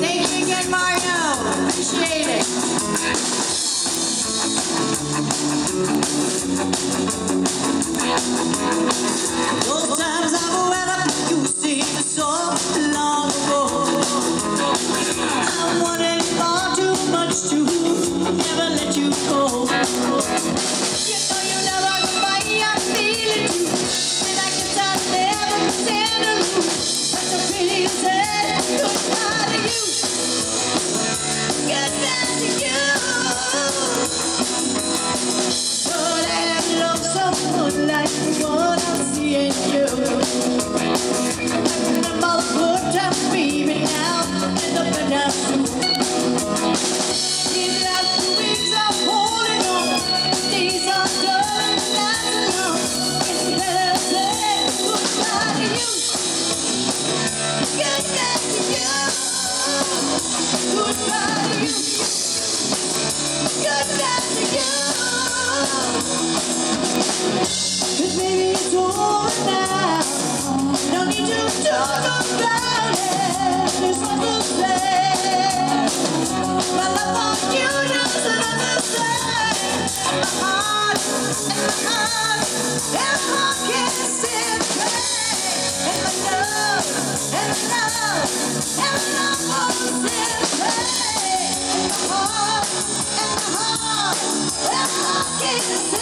Thank you again, Mario. Appreciate it. Those times I went up, you see the soul. Cause baby, it's all now. Need to talk about Hey,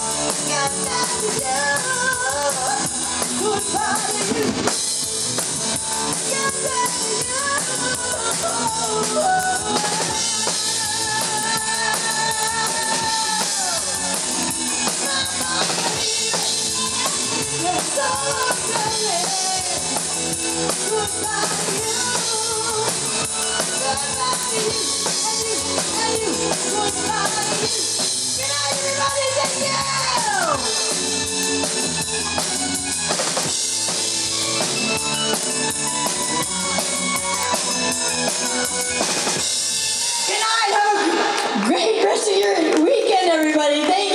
Oh, see your weekend, everybody. Thank